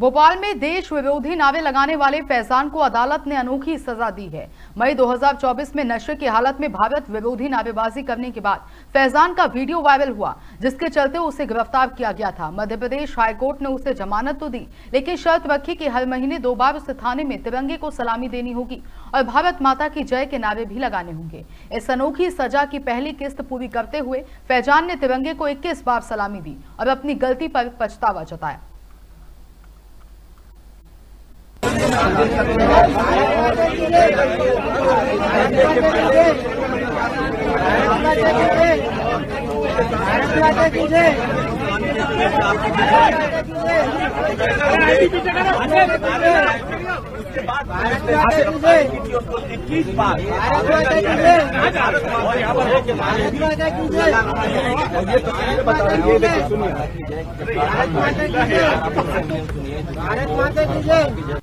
भोपाल में देश विरोधी नारे लगाने वाले फैजान को अदालत ने अनोखी सजा दी है। मई 2024 में नशे की हालत में भारत विरोधी नारेबाजी करने के बाद फैजान का वीडियो वायरल हुआ, जिसके चलते उसे गिरफ़्तार किया गया था। मध्य प्रदेश हाईकोर्ट ने उसे जमानत तो दी, लेकिन शर्त रखी कि हर महीने दो बार उसे थाने में तिरंगे को सलामी देनी होगी और भारत माता की जय के नारे भी लगाने होंगे। इस अनोखी सजा की पहली किस्त पूरी करते हुए फैजान ने तिरंगे को इक्कीस बार सलामी दी और अपनी गलती पर पछतावा जताया। इक्कीस बार भारत माता की जय।